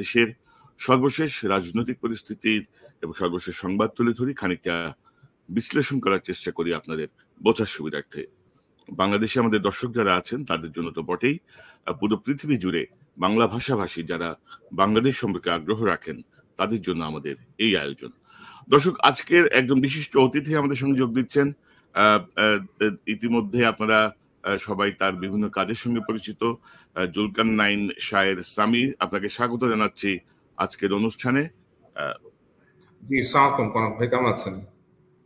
বাংলাদেশের সর্বশেষ রাজনৈতিক পরিস্থিতির এবং সর্বশেষ সংবাদ তুলে ধরি, খানিকটা বিশ্লেষণ করার চেষ্টা করি আপনাদের বোঝার সুবিধার্থে। বাংলাদেশে আমাদের দর্শক যারা আছেন, তাদের জন্য তো বটেই। পুরো পৃথিবী জুড়ে বাংলা ভাষাভাষী যারা বাংলাদেশ সম্পর্কে আগ্রহ রাখেন, তাদের জন্য আমাদের এই আয়োজন। দর্শক, আজকের একজন বিশিষ্ট অতিথি আমাদের সঙ্গে যোগ দিচ্ছেন। ইতিমধ্যে আপনারা সবাই তার বিভিন্ন কাজের সঙ্গে পরিচিত জুলকান নাইন শায়ের সামি আপনাকে স্বাগত জানাচ্ছি আজকের অনুষ্ঠানে। জি সালাম কনক ভাই কেমন আছেন?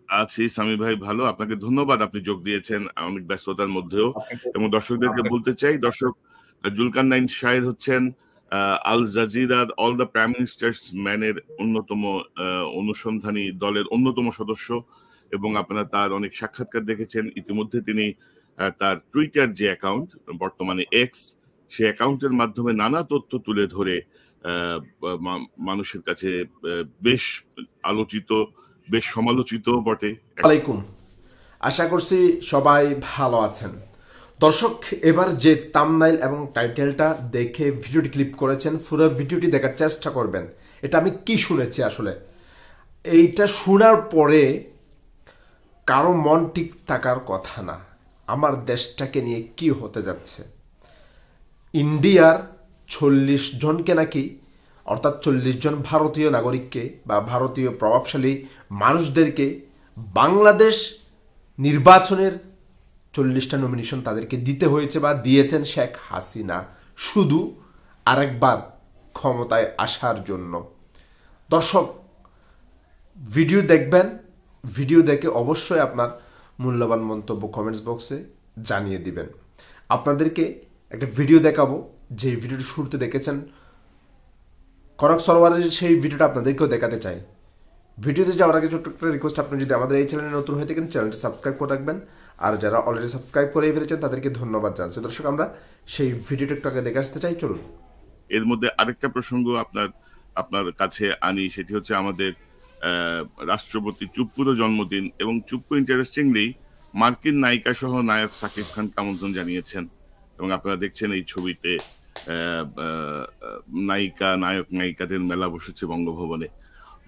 আছি সামি ভাই ভালো। আপনাকে ধন্যবাদ আপনি যোগ দিয়েছেন অনেক ব্যস্ততার মধ্যেও। এবং দর্শকদেরকে বলতে চাই দর্শক জুলকান নাইন শায়ের হচ্ছেন আল জাজিরার অল দ্য প্রাইম মিনিস্টার্স ম্যানের অন্যতম অনুসন্ধানী দলের অন্যতম সদস্য। এবং আপনারা তার অনেক সাক্ষাৎকার দেখেছেন। ইতিমধ্যে তিনি তার টুইটার যে অ্যাকাউন্ট বর্তমানে এক্স সে অ্যাকাউন্টের মাধ্যমে নানা তথ্য তুলে ধরে মানুষের কাছে বেশ আলোচিত, বেশ সমালোচিত বটে। আলাইকুম। আশা করছি সবাই ভালো আছেন। দর্শক, এবার যে তামনাইল এবং টাইটেলটা দেখে ভিডিওটি ক্লিপ করেছেন, পুরো ভিডিওটি দেখার চেষ্টা করবেন। এটা আমি কি শুনেছি আসলে? এইটা শোনার পরে কারও মন ঠিক থাকার কথা না। আমার দেশটাকে নিয়ে কি হতে যাচ্ছে? ইন্ডিয়ার চল্লিশ জনকে নাকি, অর্থাৎ চল্লিশ জন ভারতীয় নাগরিককে বা ভারতীয় প্রভাবশালী মানুষদেরকে বাংলাদেশ নির্বাচনের চল্লিশটা নমিনেশন তাদেরকে দিতে হয়েছে বা দিয়েছেন শেখ হাসিনা। শুধু আরেকবার ক্ষমতায় আসার জন্য। দর্শক ভিডিও দেখবেন ভিডিও দেখে অবশ্যই আপনার মূল্যবান মন্তব্য কমেন্টস বক্সে জানিয়ে দিবেন। আপনাদেরকে একটা ভিডিও দেখাবো, যে ভিডিওটি শুরুতে দেখেছেন। করক সরোয়ারের সেই ভিডিওটা আপনাদেরকেও দেখাতে চাই। ভিডিওতে যাওয়ার আগে ছোট্ট একটা রিকোয়েস্ট আপনি যদি আমাদের এই চ্যানেলে নতুন হয়ে থাকেন চ্যানেলটি সাবস্ক্রাইব করে রাখবেন। আর যারা অলরেডি সাবস্ক্রাইব করে ফেলেছেন, তাদেরকে ধন্যবাদ জানাচ্ছি। দর্শক, আমরা সেই ভিডিওটা একটু আগে দেখে আসতে চাই, চলুন। এর মধ্যে আরেকটা প্রসঙ্গ আপনার আপনার কাছে আনি, সেটি হচ্ছে আমাদের রাষ্ট্রপতি চুপ্পুরও জন্মদিন এবং চুপ্পু ইন্টারেস্টিংলি মার্কিন নায়িকা সহ নায়ক সাকিব খান আমন্ত্রণ জানিয়েছেন। এবং আপনারা দেখছেন এই ছবিতে নায়িকা, নায়ক, নায়িকাদের মেলা বসেছে বঙ্গভবনে।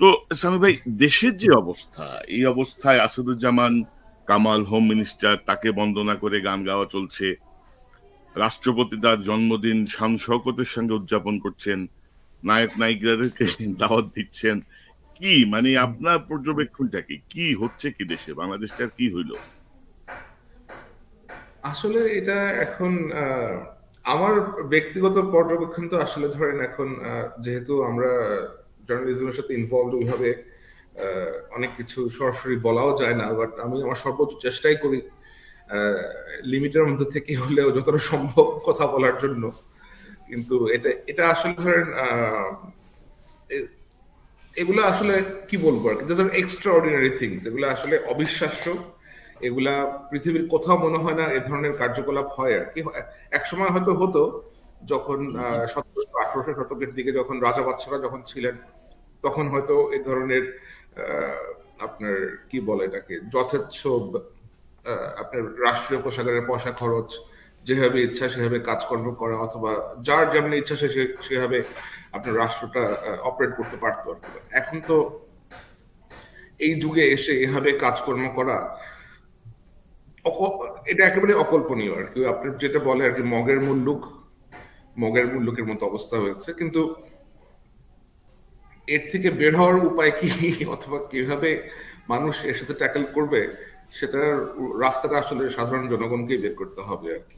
তো সামি ভাই, দেশের যে অবস্থা, এই অবস্থায় আসাদুজ্জামান, কামাল, হোম মিনিস্টার, তাকে বন্দনা করে গান গাওয়া চলছে। রাষ্ট্রপতি তার জন্মদিন শান সঙ্গে উদযাপন করছেন। নায়ক নায়িকাদেরকে দাওয়াত দিচ্ছেন। কি? মানে আপনার পর্যবেক্ষণটা কি কি হচ্ছে কি দেশে? বাংলাদেশটার কি হইল? আসলে এটা এখন আমার ব্যক্তিগত পর্যবেক্ষণ তো আসলে ধরেন এখন যেহেতু আমরা জার্নালিজমের সাথে ইনভলভ ওইভাবে অনেক কিছু সরাসরি বলাও যায় না বাট আমি আমার সর্বোচ্চ চেষ্টাই করি লিমিটের মধ্যে থেকে হলেও যতটা সম্ভব কথা বলার জন্য। কিন্তু এটা এটা আসলে ধরেন এগুলো আসলে কি বলব আর কি? এক্সট্রা অর্ডিনারি থিংস এগুলো আসলে অবিশ্বাস্য। এগুলা পৃথিবীর কোথাও মনে হয় না এ ধরনের কার্যকলাপ হয় আর কি। একসময় হয়তো হতো যখন সতেরোশো, আঠারোশো শতকের দিকে যখন রাজা বাচ্চারা যখন ছিলেন, তখন হয়তো এ ধরনের আপনার কি বলে এটাকে যথেচ্ছ আপনার রাষ্ট্রীয় পোশাকের পয়সা খরচ যেভাবে ইচ্ছা, সেভাবে কাজকর্ম করা অথবা যার যেমন ইচ্ছা সে সেভাবে আপনার রাষ্ট্রটা অপারেট করতে পারতো এখন তো এই যুগে এসে এভাবে কাজকর্ম করা এটা একেবারে অকল্পনীয় আর কি। আপনার যেটা বলে আর কি, মগের মূল মুল্লুক মগের মূল মুল্লুকের মতো অবস্থা হয়েছে। কিন্তু এর থেকে বের হওয়ার উপায় কি? অথবা কীভাবে মানুষ এর সাথে ট্যাকেল করবে? সেটার রাস্তাটা আসলে সাধারণ জনগণকেই বের করতে হবে আর কি।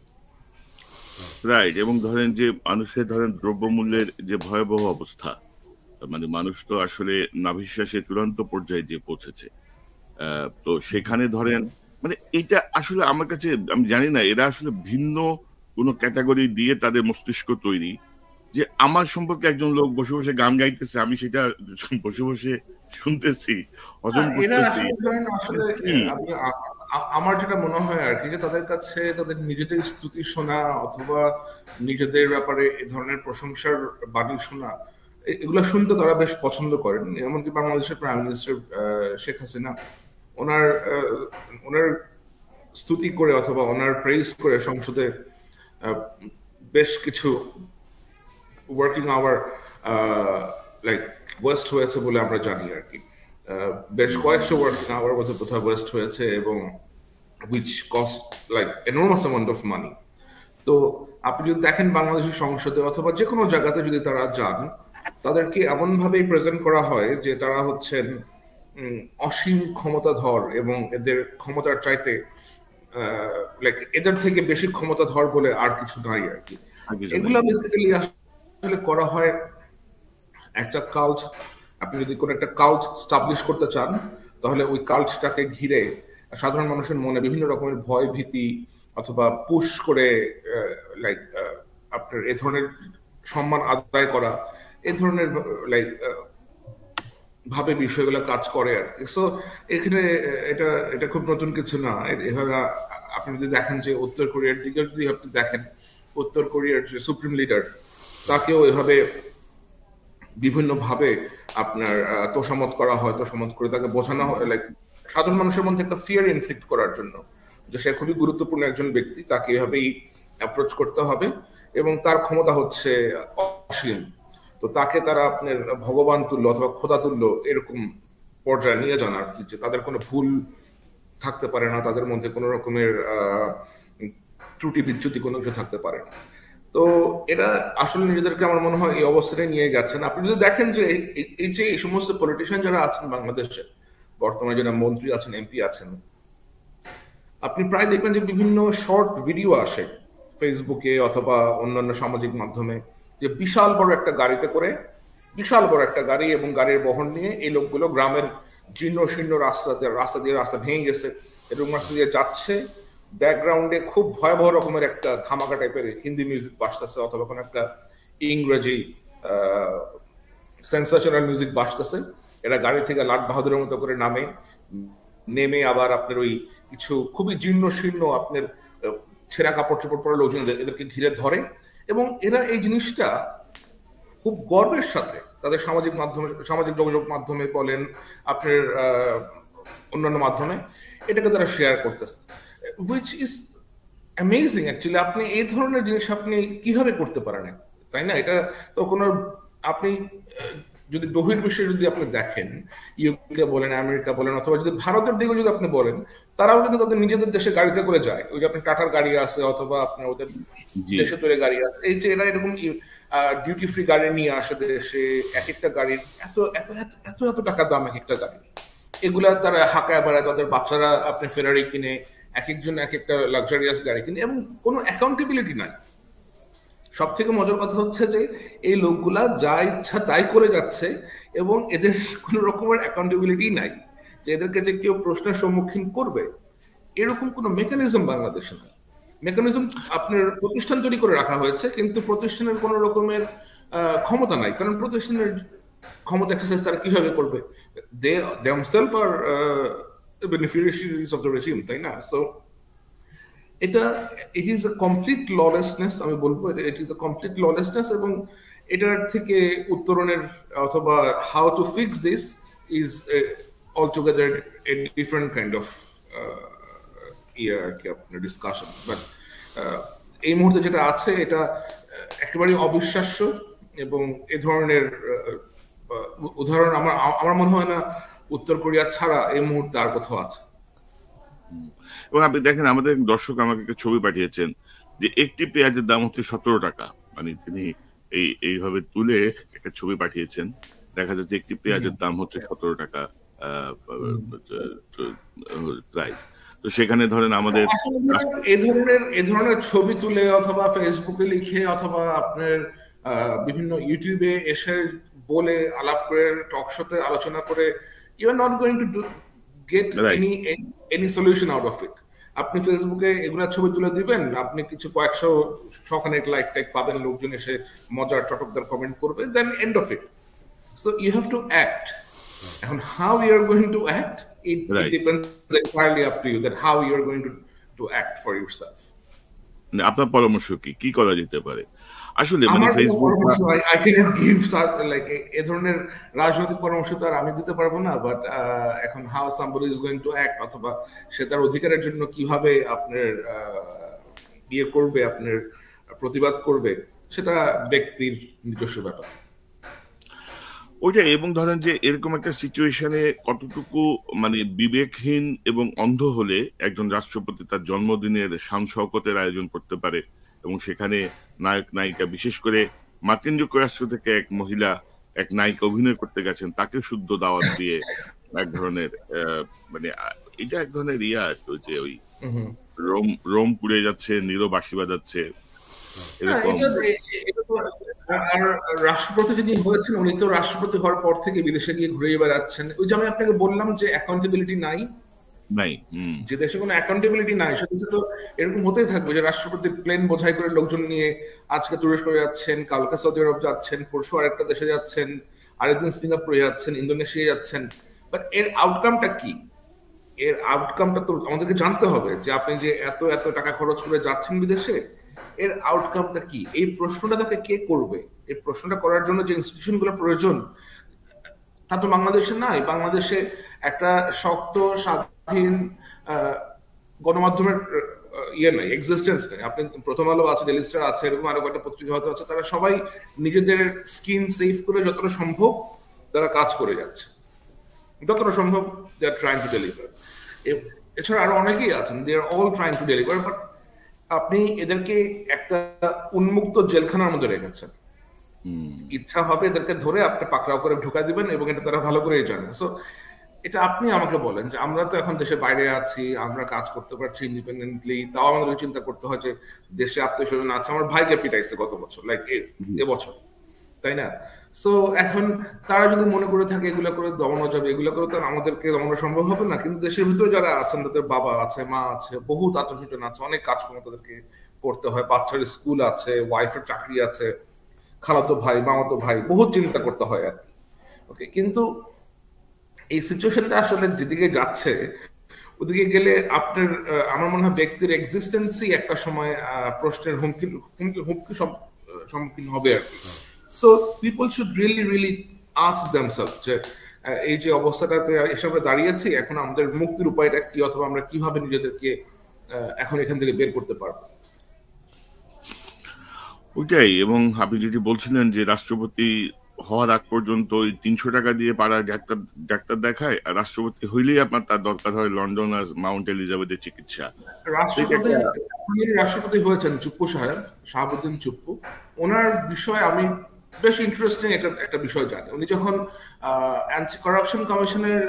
রাইট এবং ধরেন যে মানুষের ধরেন দ্রব্যমূল্যের যে ভয়াবহ অবস্থা মানে মানুষ তো আসলে নাভিশ্বাসে চূড়ান্ত পর্যায়ে যে পৌঁছেছে তো সেখানে ধরেন মানে এটা আসলে আমার কাছে আমি জানি না এরা আসলে ভিন্ন কোনো ক্যাটাগরি দিয়ে তাদের মস্তিষ্ক তৈরি যে আমার সম্পর্কে একজন লোক বসে বসে গান গাইতেছে আমি সেটা বসে বসে শুনতেছি হজম করতেছি। আমার যেটা মনে হয় আর কি যে তাদের কাছে তাদের নিজেদের স্তুতি শোনা অথবা নিজেদের ব্যাপারে এ ধরনের প্রশংসার বাণী শোনা এগুলো শুনতে তারা বেশ পছন্দ করেন। এমনকি বাংলাদেশের প্রাইম মিনিস্টার শেখ হাসিনা, ওনার ওনার স্তুতি করে অথবা ওনার প্রেস করে সংসদে বেশ কিছু ওয়ার্কিং আওয়ার লাইক ওয়েস্ট হয়েছে বলে আমরা জানি আর কি। বেশ কয়েকশো আওয়ার মধ্যে কোথাও ওয়েস্ট হয়েছে এবং which cost like enormous amount of money তো আপনি যদি দেখেন বাংলাদেশের সংসদে অথবা যে কোনো জায়গাতে যদি তারা যান তাদেরকে এমনভাবেই প্রেজেন্ট করা হয় যে তারা হচ্ছেন অসীম ক্ষমতাধর এবং এদের ক্ষমতার চাইতে লাইক এদের থেকে বেশি ক্ষমতাধর বলে আর কিছু নাই আর কি। এগুলা বেসিক্যালি আসলে করা হয় একটা কাল্ট আপনি যদি কোনো একটা কাল্ট স্টাবলিশ করতে চান, তাহলে ওই কাল্টটাকে ঘিরে সাধারণ মানুষের মনে বিভিন্ন রকমের ভয় ভীতি অথবা পুশ করে লাইক আপনার এ ধরনের সম্মান আদায় করা, এ ধরনের লাইক ভাবে বিষয়গুলো কাজ করে আর কি। সো এখানে এটা এটা খুব নতুন কিছু না। এভাবে আপনি যদি দেখেন যে উত্তর কোরিয়ার দিকে যদি আপনি দেখেন, উত্তর কোরিয়ার যে সুপ্রিম লিডার তাকেও এভাবে বিভিন্ন ভাবে আপনার তোষামত করা হয় তোষামত করে তাকে বোঝানো হয় লাইক সাধারণ মানুষের মধ্যে একটা ফিয়ার ইনফ্লিক্ট করার জন্য, যে সে খুবই গুরুত্বপূর্ণ একজন ব্যক্তি, তাকে এভাবেই অ্যাপ্রোচ করতে হবে এবং তার ক্ষমতা হচ্ছে অসীম। তো তাকে তারা আপনার ভগবান তুল্য অথবা খোদা তুল্য এরকম পর্যায়ে নিয়ে যান আর কি, যে তাদের কোনো ভুল থাকতে পারে না, তাদের মধ্যে কোনো রকমের ত্রুটি বিচ্যুতি কোনো কিছু থাকতে পারে না। তো এরা আসলে নিজেদেরকে আমার মনে হয় এই অবস্থাটাই নিয়ে গেছেন। আপনি যদি দেখেন যে এই যে এই সমস্ত পলিটিশিয়ান যারা আছেন বাংলাদেশে, বর্তমানে যারা মন্ত্রী আছেন এমপি আছেন, আপনি প্রায় দেখবেন যে বিভিন্ন শর্ট ভিডিও আসে ফেসবুকে অথবা অন্যান্য সামাজিক মাধ্যমে যে বিশাল বড় একটা গাড়িতে করে, বিশাল বড় একটা গাড়ি এবং গাড়ির বহন নিয়ে এই লোকগুলো গ্রামের জীর্ণ শীর্ণ রাস্তা রাস্তা দিয়ে রাস্তা ভেঙে গেছে, এরকম রাস্তা দিয়ে যাচ্ছে। ব্যাকগ্রাউন্ডে খুব ভয়াবহ রকমের একটা ধামাকা টাইপের হিন্দি মিউজিক বাজতেছে, অথবা কোনো একটা ইংরেজি সেন্সেশনাল মিউজিক বাজতেছে। এরা গাড়ি থেকে লাট বাহাদুরের মতো করে নামে, নেমে আবার আপনার ওই কিছু খুবই জীর্ণ শীর্ণ আপনার ছেঁড়া কাপড় চোপড় পরে লোকজন এদেরকে ঘিরে ধরে। এবং এরা এই জিনিসটা খুব গর্বের সাথে তাদের সামাজিক মাধ্যমে, সামাজিক যোগাযোগ মাধ্যমে বলেন, আপনার অন্যান্য মাধ্যমে, এটাকে তারা শেয়ার করতেছে। হুইচ ইজ অ্যামেজিং অ্যাকচুয়ালি আপনি এই ধরনের জিনিস আপনি কীভাবে করতে পারেন? তাই না? এটা তো কোনো আপনি যদি বহির্বিশ্বে যদি আপনি দেখেন ইউকে বলেন আমেরিকা বলেন অথবা যদি ভারতের দিকে যদি আপনি বলেন তারাও কিন্তু তাদের নিজেদের দেশে গাড়িতে করে যায়। ওই যে আপনি টাটার গাড়ি আছে অথবা আপনার ওদের দেশে তৈরি গাড়ি আছে। এই যে এরা এরকম ডিউটি ফ্রি গাড়ি নিয়ে আসে দেশে এক একটা গাড়ির এত এত এত এত টাকা দাম এক একটা গাড়ি এগুলা তারা হাঁকায় বেড়ায় তাদের বাচ্চারা আপনি ফেরারি কিনে এক একজন এক একটা লাক্সারিয়াস গাড়ি কিনে, এবং কোনো অ্যাকাউন্টেবিলিটি নাই। সব থেকে মজার কথা হচ্ছে যে, এই লোকগুলা যা ইচ্ছা তাই করে যাচ্ছে, এবং এদের কোনো রকমের অ্যাকাউন্টেবিলিটি নাই। যে এদেরকে যে কেউ প্রশ্নের সম্মুখীন করবে, এরকম কোনো মেকানিজম বাংলাদেশে নাই। মেকানিজম আপনার প্রতিষ্ঠান তৈরি করে রাখা হয়েছে, কিন্তু প্রতিষ্ঠানের কোনো রকমের ক্ষমতা নাই। কারণ প্রতিষ্ঠানের ক্ষমতা এক্সারসাইজ তারা কীভাবে করবে? They themselves R beneficiaries of the regime তাই না? সো এটা it is a complete lawlessness আমি বলব it is a complete lawlessness এবং এটার থেকে উত্তরণের অথবা how to fix this is all together a different kind of ইয়ে কি আপনার ডিসকাশন বাট এই মুহূর্তে যেটা আছে, এটা একেবারে অবিশ্বাস্য এবং এ ধরনের উদাহরণ আমার আমার মনে হয় না উত্তর কোরিয়া ছাড়া এই মুহূর্তে আর কোথাও আছে। এবং আপনি দেখেন আমাদের দর্শক আমাকে একটা ছবি পাঠিয়েছেন যে একটি পেঁয়াজের দাম হচ্ছে সতেরো টাকা। মানে তিনি এই এইভাবে তুলে একটা ছবি পাঠিয়েছেন। দেখা যাচ্ছে একটি পেঁয়াজের দাম হচ্ছে সতেরো টাকা প্রাইস তো সেখানে ধরেন আমাদের এ ধরনের এ ধরনের ছবি তুলে অথবা ফেসবুকে লিখে অথবা আপনার বিভিন্ন ইউটিউবে এসে বলে আলাপ করে টক শোতে আলোচনা করে you are not going to get any any solution out of it আপনি ফেসবুকে এগুলা ছবি তুলে দিবেন আপনি কিছু কয়েকশো শখানেক লাইক টাইক পাবেন লোকজন এসে মজার চটকদার কমেন্ট করবে then end of it so you have to act এখন how you are going to act it depends entirely up to you that how you are going to to act for yourself আপনার পরামর্শ কি? কি করা যেতে পারে? আসলে মানে Facebook I can't give like a ধরনের রাজনৈতিক পরামর্শ তো আর আমি দিতে পারব না বাট এখন how somebody is going to act অথবা সে তার অধিকারের জন্য কীভাবে আপনার ইয়ে করবে আপনার প্রতিবাদ করবে সেটা ব্যক্তির নিজস্ব ব্যাপার। ওইটাই এবং ধরেন যে এরকম একটা সিচুয়েশনে কতটুকু মানে বিবেকহীন এবং অন্ধ হলে একজন রাষ্ট্রপতি তার জন্মদিনের শান শওকতের আয়োজন করতে পারে এবং সেখানে নায়ক নায়িকা বিশেষ করে মার্কিন যুক্তরাষ্ট্র থেকে এক মহিলা এক নায়িকা অভিনয় করতে গেছেন তাকে শুদ্ধ দাওয়াত দিয়ে এক ধরনের মানে এটা এক ধরনের ইয়া যে ওই রোম রোম পুড়ে যাচ্ছে নীরব বাঁশি বাজাচ্ছে হ্যাঁ, রাষ্ট্রপতি যিনি হয়েছেন উনি তো রাষ্ট্রপতি হওয়ার পর থেকে বিদেশে গিয়ে ঘুরে বেড়াচ্ছেন ওই যে আমি আপনাকে বললাম যে অ্যাকাউন্টেবিলিটি নাই নাই যে দেশে কোনো অ্যাকাউন্টেবিলিটি নাই, সে দেশে তো এরকম হতেই থাকবে যে রাষ্ট্রপতি প্লেন বোঝাই করে লোকজন নিয়ে আজকে তুরস্ক যাচ্ছেন, কালকে সৌদি আরব যাচ্ছেন, পরশু আরেকটা দেশে যাচ্ছেন, আরেকদিন সিঙ্গাপুরে যাচ্ছেন ইন্দোনেশিয়া যাচ্ছেন। বাট এর আউটকামটা কি? এর আউটকামটা তো আমাদেরকে জানতে হবে যে আপনি যে এত এত টাকা খরচ করে যাচ্ছেন বিদেশে, এর আউটকামটা কি? এই প্রশ্নটা তাকে কে করবে? এই প্রশ্নটা করার জন্য যে ইনস্টিটিউশনগুলো প্রয়োজন, তা তো বাংলাদেশে নাই। বাংলাদেশে একটা শক্ত স্বাধীন আহ, গণমাধ্যমের ইয়ে নাই এক্সিস্টেন্স নেই। আপনি প্রথম আলো আছে ডেলি স্টার আছে এরকম আরও কয়েকটা পত্রিকা হয়তো আছে তারা সবাই নিজেদের স্কিন সেফ করে যতটা সম্ভব তারা কাজ করে যাচ্ছে। যতটা সম্ভব they are trying to deliver এছাড়া আরও অনেকেই আছেন they are all trying to deliver but আপনি এদেরকে একটা উন্মুক্ত জেলখানার মধ্যে রেখেছেন। হুম। ইচ্ছা হবে এদেরকে ধরে আপনি পাকড়াও করে ঢুকা দিবেন এবং এটা তারা ভালো করেই জানে। সো এটা আপনি আমাকে বলেন যে আমরা তো এখন দেশের বাইরে আছি আমরা কাজ করতে পারছি ইন্ডিপেন্ডেন্টলি তাও আমাদের চিন্তা করতে হয় যে দেশে আত্মীয় স্বজন আছে। আমার ভাইকে পিটাইছে গত বছর লাইক এবছর তাই না? সো এখন তারা যদি মনে করে থাকে এগুলো করে দমানো যাবে এগুলো করে তো আমাদেরকে দমানো সম্ভব হবে না। কিন্তু দেশের ভিতরে যারা আছেন তাদের বাবা আছে মা আছে বহুত আত্মীয় স্বজন আছে অনেক কাজকর্ম তাদেরকে করতে হয়। বাচ্চার স্কুল আছে ওয়াইফের চাকরি আছে খালাতো ভাই মামাতো ভাই বহুত চিন্তা করতে হয় আর কি। ওকে কিন্তু এই সিচুয়েশনটা আসলে যেদিকে যাচ্ছে ওদিকে গেলে আপনার আমার মনে হয় ব্যক্তির এক্সিস্টেন্সই একটা সময় প্রশ্নের হুমকি হুমকি হুমকি সম- সম্মুখীন হবে আর কি। So people should really really ask themselves যে এই যে অবস্থাটাতে এসবে দাঁড়িয়েছি এখন আমাদের মুক্তির উপায়টা কি অথবা আমরা কীভাবে নিজেদেরকে এখন এখান থেকে বের করতে পারব? ওইটাই এবং আপনি যেটি বলছিলেন যে রাষ্ট্রপতি হওয়ার আগ পর্যন্ত ওই তিনশো টাকা দিয়ে পাড়া ডাক্তার ডাক্তার দেখায় আর রাষ্ট্রপতি হইলেই আপনার তার দরকার হয় লন্ডন আর মাউন্ট এলিজাবেথের চিকিৎসা। রাষ্ট্রপতি হয়েছেন চুপ্পু সাহেব শাহাবুদ্দিন চুপ্পু। ওনার বিষয়ে আমি বেশ ইন্টারেস্টিং একটা একটা বিষয় জানি। উনি যখন অ্যান্টি করাপশন কমিশনের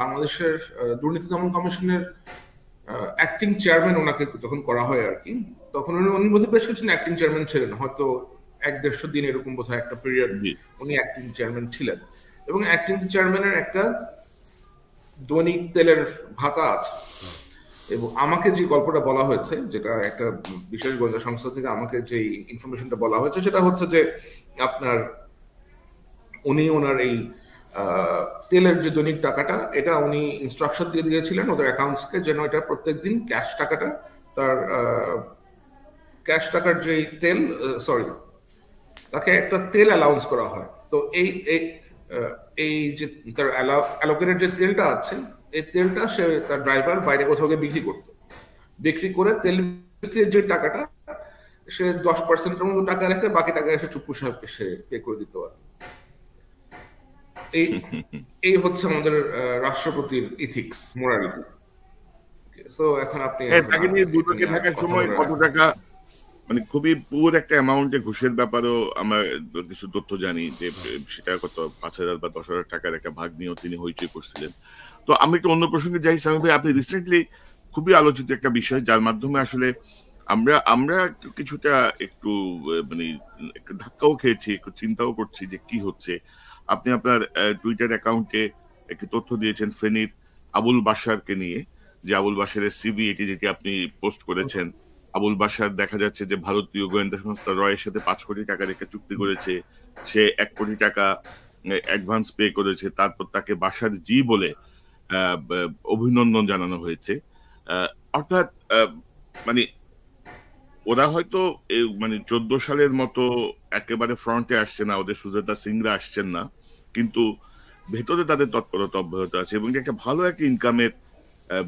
বাংলাদেশের দুর্নীতি দমন কমিশনের অ্যাক্টিং চেয়ারম্যান ওনাকে যখন করা হয় আর কি তখন উনি উনি বোধহয় বেশ কিছু অ্যাক্টিং চেয়ারম্যান ছিলেন। হয়তো এক দেড়শো দিন এরকম বোধহয় একটা পিরিয়ড। উনি অ্যাক্টিং চেয়ারম্যান ছিলেন এবং অ্যাক্টিং চেয়ারম্যানের একটা দৈনিক তেলের ভাতা আছে এবং আমাকে যে গল্পটা বলা হয়েছে যেটা একটা বিশেষ গোয়েন্দা সংস্থা থেকে আমাকে যে ইনফরমেশনটা বলা হয়েছে সেটা হচ্ছে যে আপনার উনি ওনার এই তেলের যে দৈনিক টাকাটা এটা উনি ইনস্ট্রাকশন দিয়ে দিয়েছিলেন ওদের অ্যাকাউন্টসকে যেন এটা প্রত্যেক দিন ক্যাশ টাকাটা তার ক্যাশ টাকার যে তেল সরি তাকে একটা তেল অ্যালাউন্স করা হয়। তো এই এই যে তার অ্যালোকেটেড যে তেলটা আছে এই তেলটা সে তার ড্রাইভার বাইরে কোথাও গিয়ে বিক্রি করতো। বিক্রি করে তেল বিক্রির যে টাকাটা সে দশ পার্সেন্টের মতো টাকা রেখে বাকি টাকা এসে চুপ্পু সাহেবকে সে পে করে দিত আর কি। এই এই হচ্ছে আমাদের রাষ্ট্রপতির ইথিক্স মোরালিটি সো এখন আপনি হ্যাঁ তাকে থাকার সময় কত টাকা মানে খুবই পুর একটা অ্যামাউন্টে ঘুষের ব্যাপারেও আমরা কিছু তথ্য জানি যে, সেটা কত, পাঁচ হাজার বা দশ হাজার টাকার একটা ভাগ নিয়েও তিনি হইচই করছিলেন। তো আমি একটু অন্য প্রসঙ্গে যাই সামি ভাই, আপনি রিসেন্টলি খুবই আলোচিত একটা বিষয়, যার মাধ্যমে আসলে আমরা আমরা কিছুটা একটু মানে একটু ধাক্কাও খেয়েছি, একটু চিন্তাও করছি যে কি হচ্ছে। আপনি আপনার টুইটার অ্যাকাউন্টে একটি তথ্য দিয়েছেন ফেনীর আবুল বাসারকে নিয়ে, যে আবুল বাসারের সিভি এটি যেটি আপনি পোস্ট করেছেন। আবুল বাসার দেখা যাচ্ছে যে ভারতীয় গোয়েন্দা সংস্থা রয়ের সাথে পাঁচ কোটি টাকার একটা চুক্তি করেছে। সে এক কোটি টাকা অ্যাডভান্স পে করেছে। তারপর তাকে বাসার জি বলে অভিনন্দন জানানো হয়েছে। অর্থাৎ মানে ওরা হয়তো মানে চোদ্দ সালের মতো একেবারে ফ্রন্টে আসছে না, ওদের সুজাতা সিংরা আসছেন না। কিন্তু ভেতরে তাদের তৎপরতা অব্যাহত আছে এবং একটা ভালো একটা ইনকামের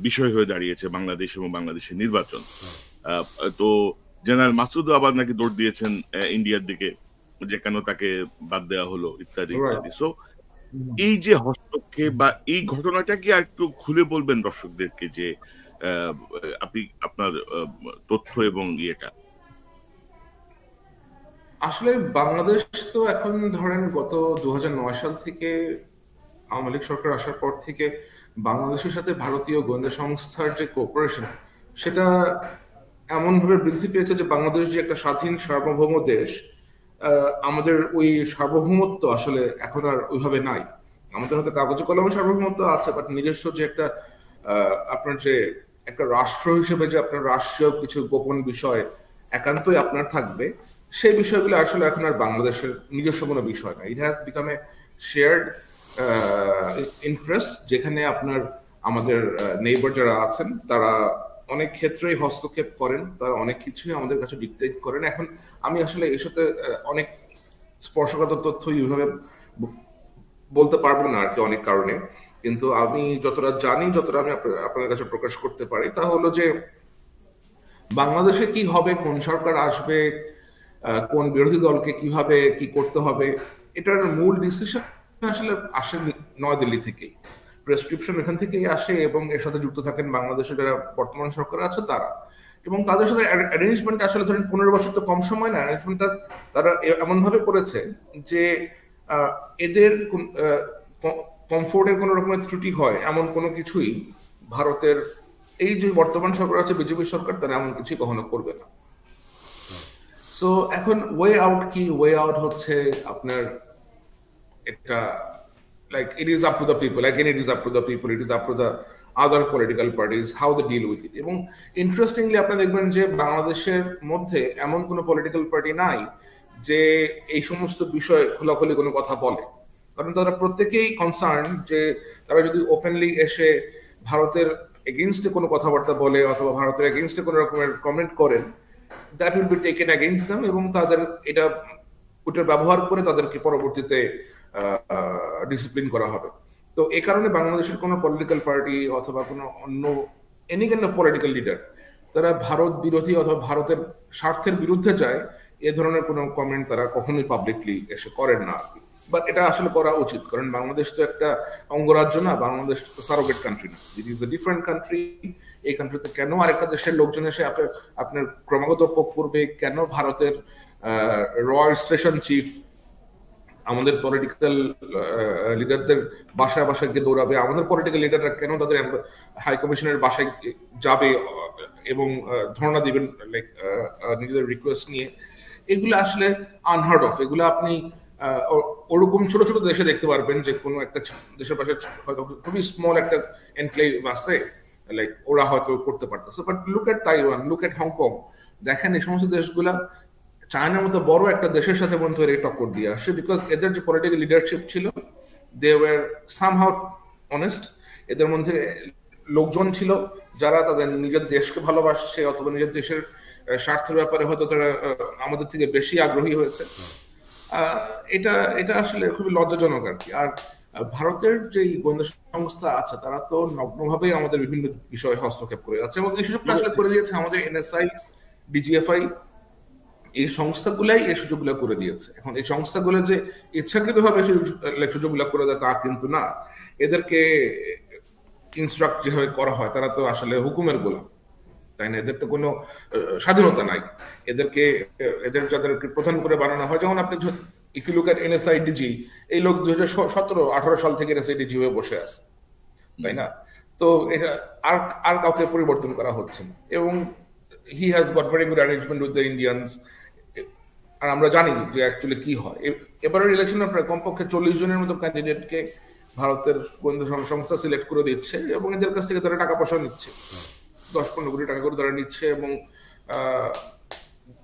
বিষয় হয়ে দাঁড়িয়েছে বাংলাদেশ এবং বাংলাদেশের নির্বাচন। তো জেনারেল মাসুদ আবার নাকি দৌড় দিয়েছেন ইন্ডিয়ার দিকে যে কেন তাকে বাদ দেওয়া হলো ইত্যাদি ইত্যাদি। সো এই যে হস্তক্ষেপ বা এই ঘটনাটা কি একটু খুলে বলবেন দর্শকদেরকে যে আপনি আপনার তথ্য এবং ইয়েটা? আসলে বাংলাদেশ তো এখন ধরেন গত দু হাজার নয় সাল থেকে আওয়ামী লীগ সরকার আসার পর থেকে বাংলাদেশের সাথে ভারতীয় গোয়েন্দা সংস্থার যে কোঅপারেশন সেটা এমনভাবে বৃদ্ধি পেয়েছে যে বাংলাদেশ যে একটা স্বাধীন সার্বভৌম দেশ আমাদের ওই সার্বভৌমত্ব আসলে এখন আর ওইভাবে নাই। আমাদের হয়তো কাগজে কলমে সার্বভৌমত্ব আছে বাট নিজস্ব যে একটা আপনার যে একটা রাষ্ট্র হিসেবে যে আপনার রাষ্ট্রীয় কিছু গোপন বিষয় একান্তই আপনার থাকবে, সেই বিষয়গুলো আসলে এখন আর বাংলাদেশের নিজস্ব কোনো বিষয় না। It has become a shared interest যেখানে আপনার, আমাদের নেইবার যারা আছেন, তারা অনেক ক্ষেত্রেই হস্তক্ষেপ করেন, তারা অনেক কিছুই আমাদের কাছে ডিকটেট করেন। এখন আমি আসলে এর সাথে অনেক স্পর্শকাতর তথ্য এইভাবে বলতে পারব না আর কি অনেক কারণে। কিন্তু আমি যতটা জানি, যতটা আমি আপনাদের কাছে প্রকাশ করতে পারি, তা হলো যে বাংলাদেশে কি হবে, কোন সরকার আসবে কোন বিরোধী দলকে কীভাবে কি করতে হবে, এটার মূল ডিসিশন আসলে আসে নয়াদিল্লি থেকেই। প্রেসক্রিপশন এখান থেকেই আসে এবং এর সাথে যুক্ত থাকেন বাংলাদেশের যারা বর্তমান সরকার আছে তারা। এবং তাদের সাথে অ্যারেঞ্জমেন্ট আসলে ধরেন পনেরো বছর তো কম সময় না অ্যারেঞ্জমেন্টটা তারা এমন ভাবে করেছে যে এদের কমফোর্টের কোনো রকমের ত্রুটি হয় এমন কোনো কিছুই ভারতের এই যে বর্তমান সরকার আছে, বিজেপি সরকার, তারা এমন কিছুই কখনো করবে না। সো এখন ওয়ে আউট কি? ওয়ে আউট হচ্ছে আপনার একটা like, it is up to the people. Again, it is up to the people. It is up to the other political parties, how they deal with it. এবং interestingly আপনি দেখবেন যে বাংলাদেশের মধ্যে এমন কোনো পলিটিক্যাল পার্টি নাই যে এই সমস্ত বিষয়ে খোলাখুলি কোনো কথা বলে। কারণ তারা প্রত্যেকেই কনসার্ন যে তারা যদি ওপেনলি এসে ভারতের এগেনস্টে কোনো কথাবার্তা বলে অথবা ভারতের এগেনস্টে কোনো রকমের কমেন্ট করেন that will be taken against them এবং তাদের এটা ওটার ব্যবহার করে তাদেরকে পরবর্তীতে ডিসিপ্লিন করা হবে। তো এ কারণে বাংলাদেশের কোনো পলিটিক্যাল পার্টি অথবা কোনো অন্য any kind of political leader তারা ভারত বিরোধী অথবা ভারতের স্বার্থের বিরুদ্ধে যায়, এ ধরনের কোনো কমেন্ট তারা কখনোই পাবলিকলি এসে করেন না আর কি। বাট এটা আসলে করা উচিত, কারণ বাংলাদেশ তো একটা অঙ্গরাজ্য না, বাংলাদেশ তো সারোগেট কান্ট্রি না। It is a different country এই কান্ট্রিতে কেন আরেকটা দেশের লোকজন এসে আপনার ক্রমাগত করবে, কেন ভারতের রয়্যাল স্টেশন চিফ আমাদের পলিটিক্যাল লিডারদের বাসায় বাসায় গিয়ে দৌড়াবে। আমাদের পলিটিক্যাল লিডাররা কেন তাদের হাই কমিশনের বাসায় যাবে, এবং ধর্ণা দিবেন লাইক নিজেদের রিকোয়েস্ট নিয়ে? এগুলো আসলে আনহার্ড অফ এগুলো আপনি ওরকম ছোট ছোট দেশে দেখতে পারবেন যে কোনো একটা দেশের পাশে হয়তো খুবই স্মল একটা এনক্লেভ আছে লাইক ওরা হয়তো করতে পারতেছে but look at Taiwan look at Hong Kong দেখেন এই সমস্ত দেশগুলা চায়নার মতো বড় একটা দেশের সাথে বন্ধু এর টক্কর দিয়ে আসছে বিকজ এদের যে পলিটিক্যাল লিডারশিপ ছিল দে ওয়ার সামহাউ অনেস্ট এদের মধ্যে লোকজন ছিল যারা তাদের নিজের দেশকে ভালোবাসছে অথবা নিজের দেশের স্বার্থের ব্যাপারে হয়তো তারা আমাদের থেকে বেশি আগ্রহী হয়েছে। এটা এটা আসলে খুবই লজ্জাজনক আর কি। আর ভারতের যে গোয়েন্দা সংস্থা আছে, তারা তো নগ্নভাবেই আমাদের বিভিন্ন বিষয়ে হস্তক্ষেপ করে যাচ্ছে এবং এই সুযোগটা আসলে করে দিয়েছে আমাদের এনএসআই, ডিজিএফআই এই সংস্থাগুলাই এই সুযোগগুলো করে দিয়েছে। এখন এই সংস্থাগুলো যে ইচ্ছাকৃত ইচ্ছাকৃতভাবে সুযোগগুলো করে দেয় তা কিন্তু না। এদেরকে ইনস্ট্রাক্ট যেভাবে করা হয়, তারা তো আসলে হুকুমের গোলাম। তাই না? এদের তো কোনো স্বাধীনতা নাই। এদেরকে, এদের যাদেরকে প্রধান করে বানানো হয়, যেমন আপনি if you look at NSI DG এই লোক দুই হাজার সতেরো, আঠারো সাল থেকে এনএসআই ডিজি হয়ে বসে আছে। তাই না? তো এটা আর আর কাউকে পরিবর্তন করা হচ্ছে না। এবং he has got very good arrangement with the Indians আর আমরা জানি যে অ্যাকচুয়ালি কি হয়। এবারের ইলেকশনে প্রায় কমপক্ষে চল্লিশ জনের মতো ক্যান্ডিডেটকে ভারতের গোয়েন্দা সংস্থা সিলেক্ট করে দিচ্ছে এবং এদের কাছ থেকে তারা টাকা পয়সা নিচ্ছে। দশ পনেরো কোটি টাকা করে তারা নিচ্ছে এবং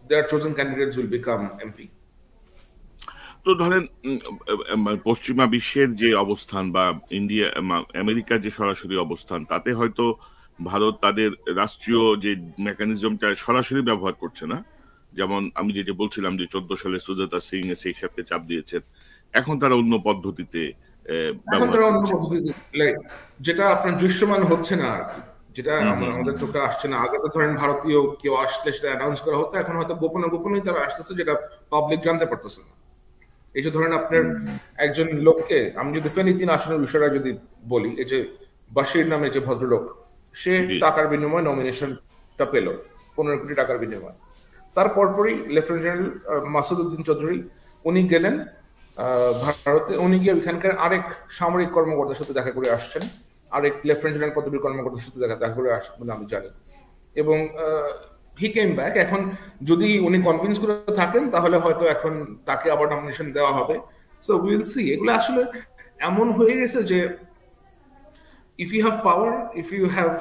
their chosen candidates will become MP তো ধরেন পশ্চিমা বিশ্বের যে অবস্থান বা ইন্ডিয়া আমেরিকার যে সরাসরি অবস্থান, তাতে হয়তো ভারত তাদের রাষ্ট্রীয় যে মেকানিজমটা সরাসরি ব্যবহার করছে না। যেমন আমি যেটা বলছিলাম যে চোদ্দ সালে সুজাতা সিং সেই সাথে চাপ দিয়েছেন এখন তারা অন্য পদ্ধতিতে যেটা আপনার দৃশ্যমান হচ্ছে না আর কি যেটা আমাদের চোখে আসছে না। আগে তো ধরেন ভারতীয় কেউ আসলে সেটা অ্যানাউন্স করা হতো এখন হয়তো গোপনে গোপনেই তারা আসতেছে যেটা পাবলিক জানতে পারতেছে না। এই যে ধরেন আপনার একজন লোককে আমি যদি ফেনী তিন আসনের বিষয়টা যদি বলি এই যে বাশির নামে যে ভদ্রলোক সে টাকার বিনিময়ে নমিনেশনটা পেল পনেরো কোটি টাকার বিনিময়ে। তার পরপরই লেফটেন্যান্ট জেনারেল মাসুদ উদ্দিন চৌধুরী, উনি গেলেন ভারতে। উনি গিয়ে ওইখানকার আরেক সামরিক কর্মকর্তার সাথে দেখা করে আসছেন। আরেক লেফটেন্যান্ট জেনারেল পদবীর কর্মকর্তার সাথে দেখা দেখা করে আসছেন বলে আমি জানি। এবং হি কেম ব্যাক এখন যদি উনি কনভিন্স করে থাকেন, তাহলে হয়তো এখন তাকে আবার নমিনেশন দেওয়া হবে। সো উইল সি এগুলো আসলে এমন হয়ে গেছে যে if you have power if you have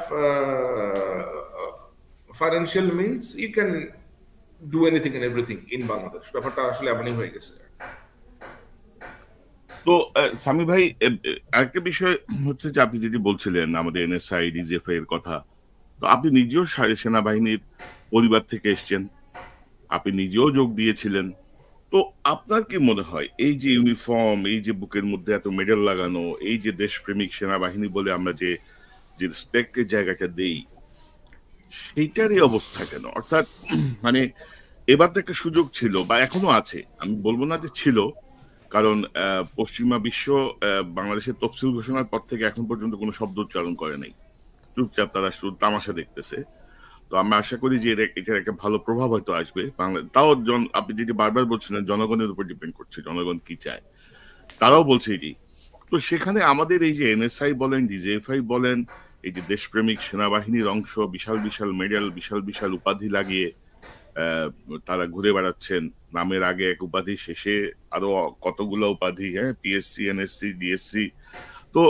financial means you can do anything and everything in Bangladesh ব্যাপারটা আসলে এমনই হয়ে গেছে। তো সামি ভাই আরেকটা বিষয় হচ্ছে যে আপনি যেটি বলছিলেন, আমাদের এনএসআই ডিজিএফআই এর কথা, তো আপনি নিজেও সেনাবাহিনীর পরিবার থেকে এসছেন, আপনি নিজেও যোগ দিয়েছিলেন, তো আপনার কি মনে হয়, এই যে ইউনিফর্ম এই যে বুকের মধ্যে এত মেডেল লাগানো, এই যে দেশপ্রেমিক সেনাবাহিনী বলে আমরা যে যে রেসপেক্টের জায়গাটা দেই সেইটারই অবস্থা কেন? অর্থাৎ মানে এবার তো একটা সুযোগ ছিল, বা এখনও আছে, আমি বলব না যে ছিল, কারণ পশ্চিমা বিশ্ব বাংলাদেশের তফসিল ঘোষণার পর থেকে এখন পর্যন্ত কোনো শব্দ উচ্চারণ করে নাই। চুপচাপ তারা শুধু তামাশা দেখতেছে। তো আমরা আশা করি যে এটার একটা ভালো প্রভাব হয়তো আসবে। বাংলা, তাও জন, আপনি যেটি বারবার বলছিলেন, জনগণের উপর ডিপেন্ড করছে, জনগণ কি চায়। তারাও বলছে এটি। তো সেখানে আমাদের এই যে এনএসআই বলেন, ডিজেএফআই বলেন এই যে দেশপ্রেমিক সেনাবাহিনীর অংশ, বিশাল বিশাল মেডেল, বিশাল বিশাল উপাধি লাগিয়ে তারা ঘুরে বেড়াচ্ছেন। নামের আগে এক উপাধি, শেষে আরও কতগুলো উপাধি হ্যাঁ? পিএসসি এনএসসি ডিএসসি তো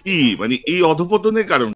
কি মানে এই অধপতনের কারণ